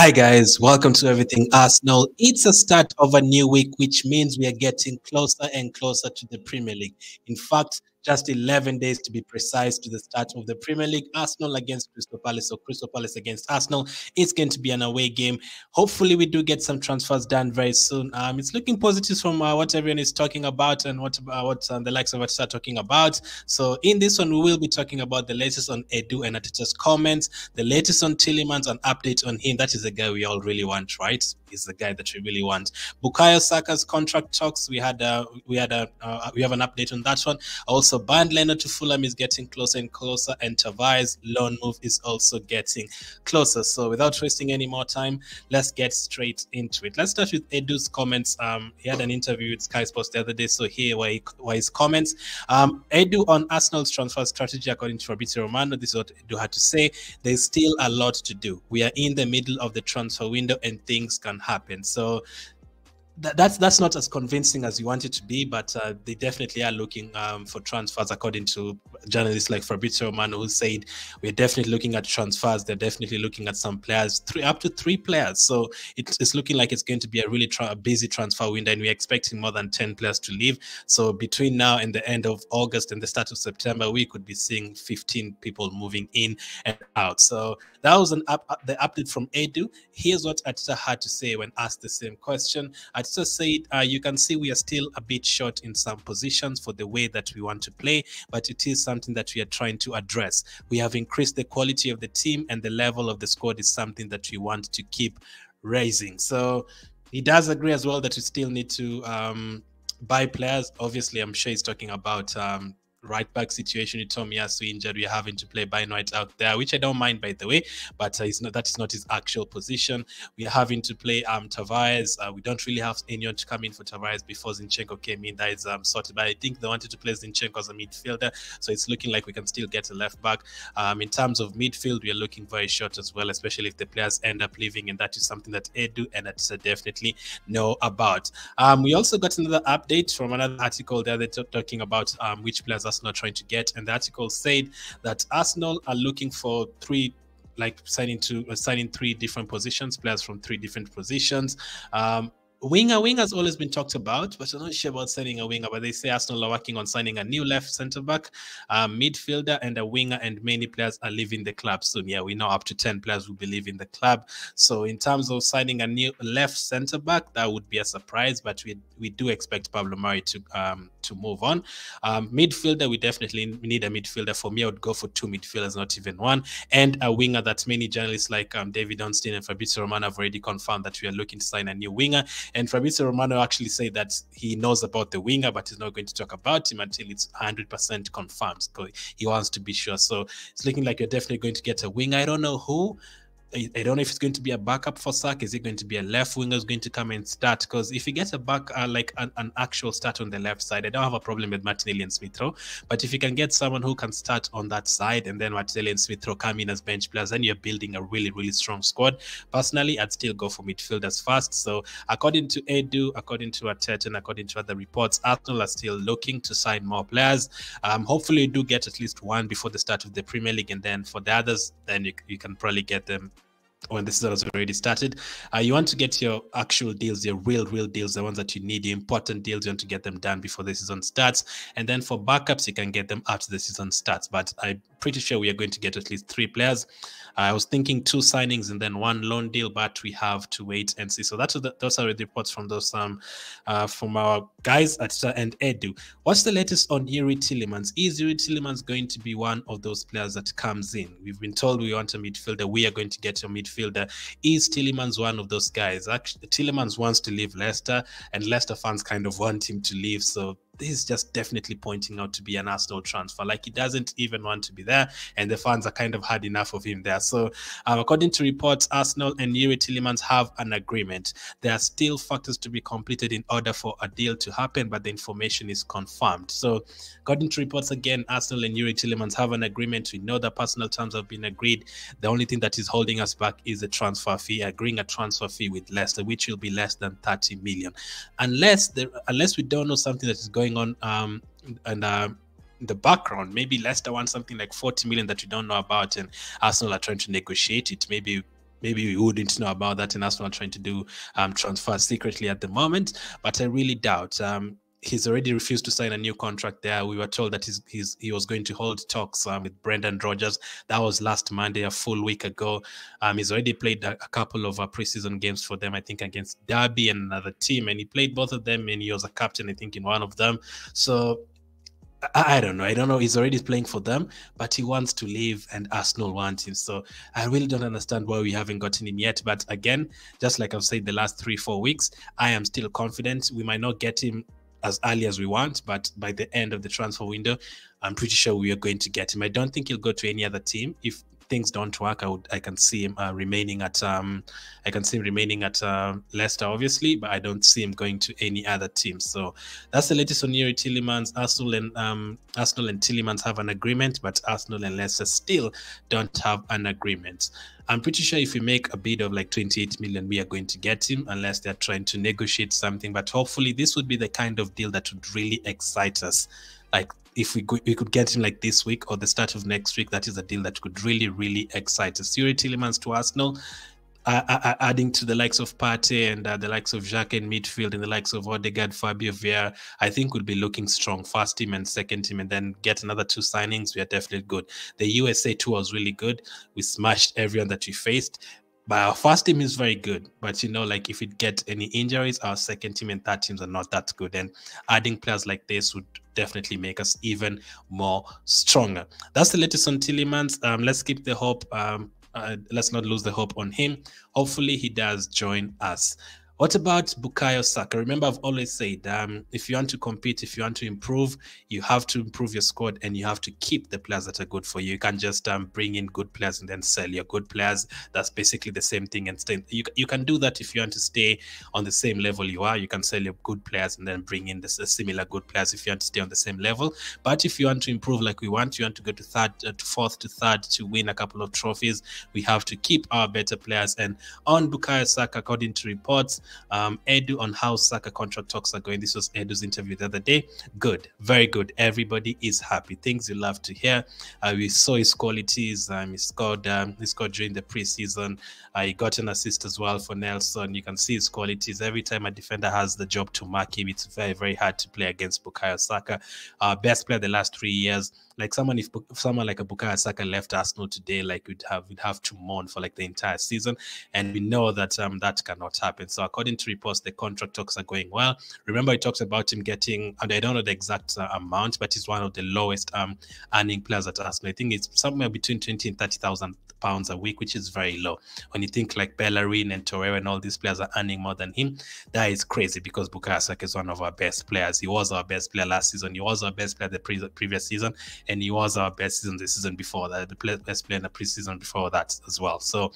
Hi, guys. Welcome to Everything Arsenal. It's a start of a new week, which means we are getting closer and closer to the Premier League. In fact, just 11 days to be precise to the start of the Premier League. Arsenal against Crystal Palace or Crystal Palace against Arsenal. It's going to be an away game. Hopefully, we do get some transfers done very soon. Um, it's looking positive from uh, what everyone is talking about and what uh, what um, the likes of us are talking about. So, in this one, we will be talking about the latest on Edu and Arteta's comments, the latest on Tielemans, an update on him. That is the guy we all really want, right? Is the guy that we really want. Bukayo Saka's contract talks. We had uh, we had a uh, we have an update on that one. Also so Bernd Leno to Fulham is getting closer and closer, and Tavares' loan move is also getting closer. So without wasting any more time, let's get straight into it. Let's start with Edu's comments. Um, he had an interview with Sky Sports the other day, so here were, he, were his comments. Um, Edu on Arsenal's transfer strategy, according to Fabrizio Romano, this is what Edu had to say. There's still a lot to do. We are in the middle of the transfer window, and things can happen. So that, that's that's not as convincing as you want it to be, but uh, they definitely are looking um, for transfers, according to journalists like Fabrizio Romano, who said we're definitely looking at transfers. They're definitely looking at some players, three up to three players. So it's, it's looking like it's going to be a really tra- busy transfer window, and we're expecting more than ten players to leave. So between now and the end of August and the start of September, we could be seeing 15 people moving in and out. So that was an up, the update from Edu. Here's what Arteta had to say when asked the same question. At also said uh, you can see we are still a bit short in some positions for the way that we want to play, but it is something that we are trying to address. We have increased the quality of the team, and the level of the squad is something that we want to keep raising. So he does agree as well that we still need to um, buy players. Obviously, I'm sure he's talking about um, right back situation with Tomiyasu injured, we're having to play Ben White out there, which I don't mind by the way, but uh, it's not that is not his actual position. We're having to play um Tavares. Uh, we don't really have anyone to come in for Tavares before Zinchenko came in. That is um sorted, but I think they wanted to play Zinchenko as a midfielder, so it's looking like we can still get a left back. Um, in terms of midfield, we are looking very short as well, especially if the players end up leaving, and that is something that Edu and Arteta definitely know about. Um, we also got another update from another article there. They're talking about um, which players Arsenal are trying to get. And the article said that Arsenal are looking for three like signing to uh, signing three different positions, players from three different positions. Um, Winger, winger has always been talked about, but I'm not sure about signing a winger. But they say Arsenal are working on signing a new left centre back, um, midfielder, and a winger, and many players are leaving the club soon. Yeah, we know up to 10 players will be leaving the club. So, in terms of signing a new left centre back, that would be a surprise, but we, we do expect Pablo Mari to um, to move on. Um, midfielder, we definitely need a midfielder. For me, I would go for two midfielders, not even one, and a winger that many journalists like um, David Ornstein and Fabrizio Romano have already confirmed that we are looking to sign a new winger. And Fabrizio Romano actually said that he knows about the winger, but he's not going to talk about him until it's 100% confirmed. So he wants to be sure. So it's looking like you're definitely going to get a winger. I don't know who. I, don't know if it's going to be a backup for Sak. Is it going to be a left winger who's going to come and start? Because if you get a back, uh, like an, an, actual start on the left side, I don't have a problem with Martinelli and Smith Rowe. But if you can get someone who can start on that side and then Martinelli and Smith Rowe come in as bench players, then you're building a really, really strong squad. Personally, I'd still go for midfielders first. So according to Edu, according to Arteta, and according to other reports, Arsenal are still looking to sign more players. Um, hopefully, you do get at least one before the start of the Premier League, and then for the others, then you, you can probably get them when the season has already started. Uh, you want to get your actual deals, your real, real deals, the ones that you need, the important deals, you want to get them done before the season starts. And then for backups, you can get them after the season starts. But I'm pretty sure we are going to get at least three players. I was thinking two signings and then one loan deal, but we have to wait and see. So that's the, those are the reports from those um uh, from our guys at and Edu. What's the latest on Youri Tielemans? Is Youri Tielemans going to be one of those players that comes in? We've been told we want a midfielder. We are going to get a midfielder. Is Tielemans one of those guys? Actually, Tielemans wants to leave Leicester, and Leicester fans kind of want him to leave. So this is just definitely pointing out to be an Arsenal transfer. Like he doesn't even want to be there, and the fans are kind of had enough of him there. So, um, according to reports, Arsenal and Youri Tielemans have an agreement. There are still factors to be completed in order for a deal to happen, but the information is confirmed. So, according to reports, again, Arsenal and Youri Tielemans have an agreement. We know the personal terms have been agreed. The only thing that is holding us back is the transfer fee, agreeing a transfer fee with Leicester, which will be less than 30 million, unless there, unless we don't know something that is going going on um, and uh, the background. Maybe Leicester wants something like 40 million that we don't know about, and Arsenal are trying to negotiate it. Maybe maybe we wouldn't know about that and Arsenal are trying to do um, transfers secretly at the moment. But I really doubt. Um, he's already refused to sign a new contract there. We were told that he's, he's he was going to hold talks um, with Brendan Rodgers. That was last Monday, a full week ago. Um, he's already played a, a couple of uh, preseason games for them, I think against Derby and another team, and he played both of them, and he was a captain, I think, in one of them. So I, don't know. I don't know. He's already playing for them, but he wants to leave, and Arsenal want him. So I really don't understand why we haven't gotten him yet. But again, just like I've said the last three, four weeks, I am still confident we might not get him as early as we want, but by the end of the transfer window, I'm pretty sure we are going to get him. I don't think he'll go to any other team. If things don't work, I would I can see him uh, remaining at um I can see him remaining at uh, Leicester, obviously, but I don't see him going to any other team. So that's the latest on Youri Tielemans. Arsenal and um Arsenal and Tielemans have an agreement, but Arsenal and Leicester still don't have an agreement. I'm pretty sure if we make a bid of like 28 million, we are going to get him unless they're trying to negotiate something. But hopefully, this would be the kind of deal that would really excite us. Like if we could, we could get him like this week or the start of next week, that is a deal that could really, really excite us. Youri Tielemans to Arsenal, uh, uh, adding to the likes of Partey and uh, the likes of Xhaka in midfield and the likes of Odegaard, Fabio Vieira, I think would be looking strong. First team and second team, and then get another two signings. We are definitely good. The USA tour was really good. We smashed everyone that we faced. But our first team is very good. But you know, like if it get any injuries, our second team and third teams are not that good. And adding players like this would definitely make us even more stronger. That's the latest on Tielemans. Um, let's keep the hope. Um, uh, let's not lose the hope on him. Hopefully, he does join us. What about Bukayo Saka? Remember, I've always said um, if you want to compete, if you want to improve, you have to improve your squad and you have to keep the players that are good for you. You can't just um, bring in good players and then sell your good players. That's basically the same thing. And stay, you, you can do that if you want to stay on the same level you are. You can sell your good players and then bring in the similar good players if you want to stay on the same level. But if you want to improve like we want, you want to go to third, uh, to fourth, to third to win a couple of trophies, we have to keep our better players. And on Bukayo Saka, according to reports, um, Edu on how Saka contract talks are going. This was Edu's interview the other day. Good, very good. Everybody is happy. Things you love to hear. Uh, we saw his qualities. Um, he scored. Um, he scored during the preseason. Uh, he got an assist as well for Nelson. You can see his qualities. Every time a defender has the job to mark him, it's very very hard to play against Bukayo Saka. Uh, best player the last three years like someone if, if someone like a Bukayo Saka left Arsenal today, like we'd have we'd have to mourn for like the entire season, and we know that um that cannot happen. So according to reports, the contract talks are going well. Remember, he talks about him getting, and I don't know the exact uh, amount, but he's one of the lowest um earning players at Arsenal. I think it's somewhere between twenty and thirty thousand pounds a week, which is very low. When you think like Bellerin and Torreira and all these players are earning more than him, that is crazy because Bukayo is one of our best players. He was our best player last season. He was our best player the pre- previous season, and he was our best season the season before that, the best player in the preseason before that as well. So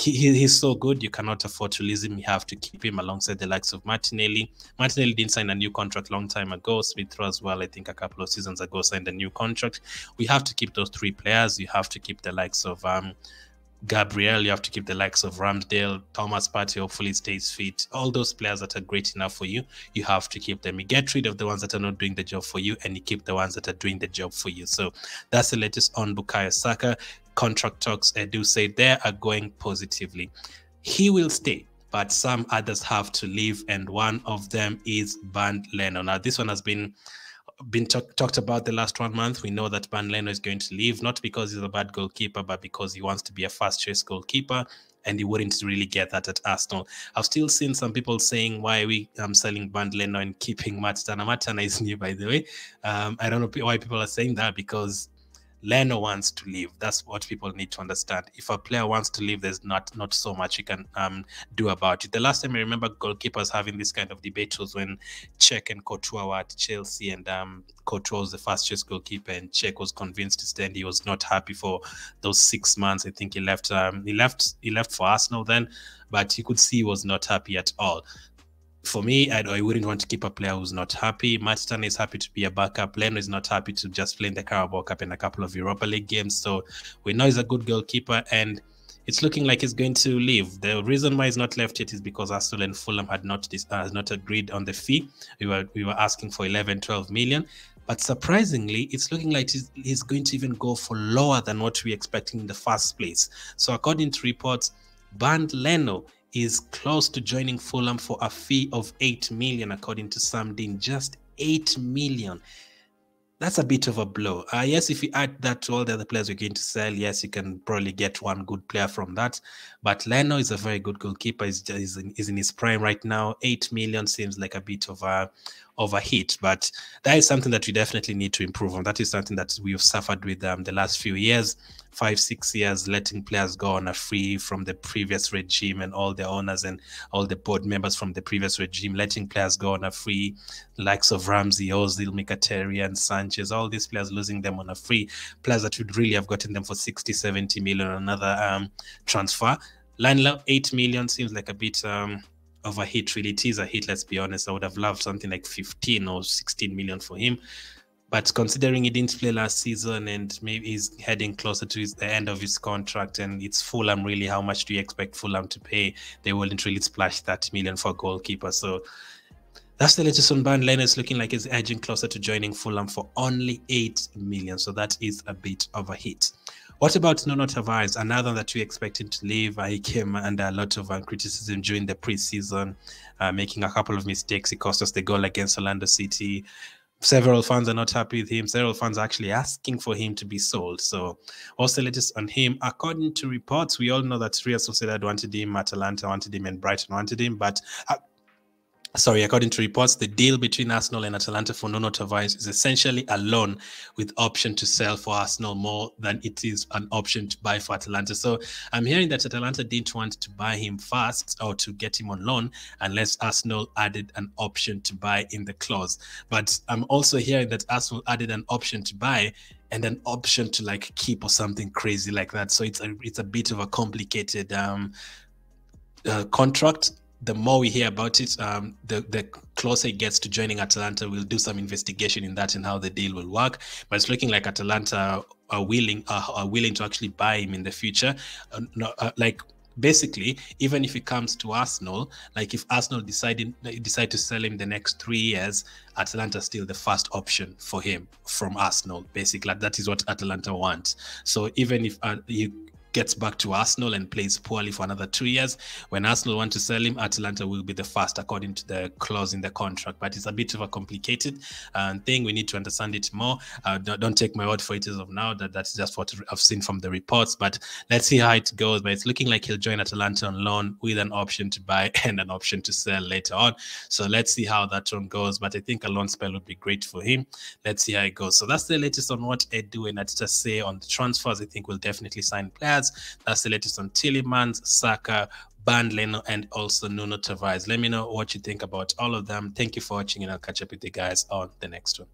he, he, he's so good. You cannot afford to lose him. You have to keep him alongside the likes of Martinelli. Martinelli didn't sign a new contract long time ago. Smith as well, I think a couple of seasons ago, signed a new contract. We have to keep those three players. You have to keep the likes of um, Gabriel, you have to keep the likes of Ramsdale, Thomas Partey, hopefully stays fit. All those players that are great enough for you, you have to keep them. You get rid of the ones that are not doing the job for you, and you keep the ones that are doing the job for you. So that's the latest on Bukayo Saka. Contract talks, I do say, they are going positively. He will stay, but some others have to leave, and one of them is Bernd Leno. Now, this one has been been talk, talked about the last one month. We know that Bernd Leno is going to leave, not because he's a bad goalkeeper, but because he wants to be a fast choice goalkeeper. And he wouldn't really get that at Arsenal. I've still seen some people saying, why we um, selling Bernd Leno and keeping? Matt Turner is new, by the way. Um, I don't know why people are saying that because Leno wants to leave. That's what people need to understand. If a player wants to leave, there's not not so much you can um, do about it. The last time I remember goalkeepers having this kind of debate was when Cech and Courtois were at Chelsea, and um, Courtois was the fast choice goalkeeper, and Cech was convinced to stay. And he was not happy for those six months. I think he left. Um, he left. He left for Arsenal then, but you could see he was not happy at all for me, I, I, wouldn't want to keep a player who's not happy. Matt is happy to be a backup. Leno is not happy to just play in the Carabao Cup in a couple of Europa League games. So we know he's a good goalkeeper, and it's looking like he's going to leave. The reason why he's not left yet is because Arsenal and Fulham had not uh, not agreed on the fee. We were we were asking for 11, 12 million. But surprisingly, it's looking like he's, he's going to even go for lower than what we expecting in the first place. So according to reports, Bernd Leno is close to joining Fulham for a fee of 8 million, according to Sam Dean. Just 8 million that's a bit of a blow. Uh, yes, if you add that to all the other players you're going to sell, yes, you can probably get one good player from that. But Leno is a very good goalkeeper. He's, he's, in, he's in his prime right now. Eight million seems like a bit of a of a hit, but that is something that we definitely need to improve on. That is something that we've suffered with um, the last few years, five, six years, letting players go on a free from the previous regime and all the owners and all the board members from the previous regime, letting players go on a free, likes of Ramsey, Ozil, Mkhitaryan, Sanchez, all these players losing them on a free, players that would really have gotten them for 60, 70 million, another um, transfer. Line 8 million seems like a bit um, of a hit, really. It is a hit, let's be honest. I would have loved something like 15 or 16 million for him. But considering he didn't play last season and maybe he's heading closer to his, the end of his contract and it's Fulham, really, how much do you expect Fulham to pay? They wouldn't really splash 30 million for a goalkeeper. So that's the latest on Bernd Leno. It's looking like he's edging closer to joining Fulham for only 8 million. So that is a bit of a hit. What about Nuno Tavares? Another that we expected to leave. He came under a lot of uh, criticism during the preseason, uh, making a couple of mistakes. He cost us the goal against Orlando City. Several fans are not happy with him. Several fans are actually asking for him to be sold. So, what's the latest on him? According to reports, we all know that Real Sociedad wanted him, Atalanta wanted him, and Brighton wanted him. But uh, sorry, according to reports, the deal between Arsenal and Atalanta for Nuno Tavares is essentially a loan with option to sell for Arsenal more than it is an option to buy for Atalanta. So I'm hearing that Atalanta didn't want to buy him fast or to get him on loan unless Arsenal added an option to buy in the clause. But I'm also hearing that Arsenal added an option to buy and an option to like keep or something crazy like that. So it's a it's a bit of a complicated um, uh, contract the more we hear about it, um, the the closer it gets to joining Atalanta. We'll do some investigation in that and how the deal will work. But it's looking like Atalanta are willing uh, are willing to actually buy him in the future. Uh, no, uh, like basically, even if it comes to Arsenal, like if Arsenal decided decide to sell him the next three years, Atalanta still the first option for him from Arsenal. Basically, that is what Atalanta wants. So even if uh, you gets back to Arsenal and plays poorly for another two years. When Arsenal want to sell him, Atalanta will be the first according to the clause in the contract. But it's a bit of a complicated uh, thing. We need to understand it more. Uh, don't, don't, take my word for it as of now. That that's just what I've seen from the reports. But let's see how it goes. But it's looking like he'll join Atalanta on loan with an option to buy and an option to sell later on. So let's see how that one goes. But I think a loan spell would be great for him. Let's see how it goes. So that's the latest on what Edu and Arteta say on the transfers. I think we'll definitely sign players. That's the latest on Tielemans, Saka, Leno, and also Nuno Tavares. Let me know what you think about all of them. Thank you for watching, and I'll catch up with you guys on the next one.